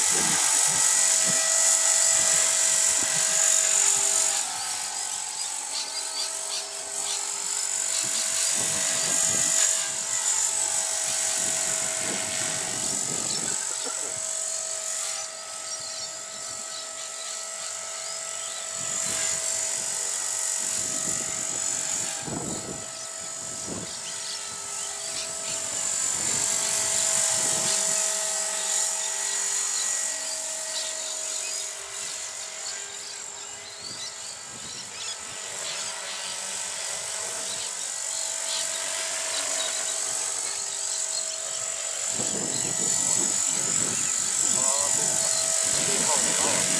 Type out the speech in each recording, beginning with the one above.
Thank you. Oh,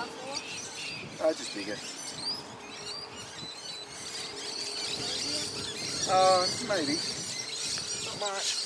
I just dig it. Uh, maybe. Not much.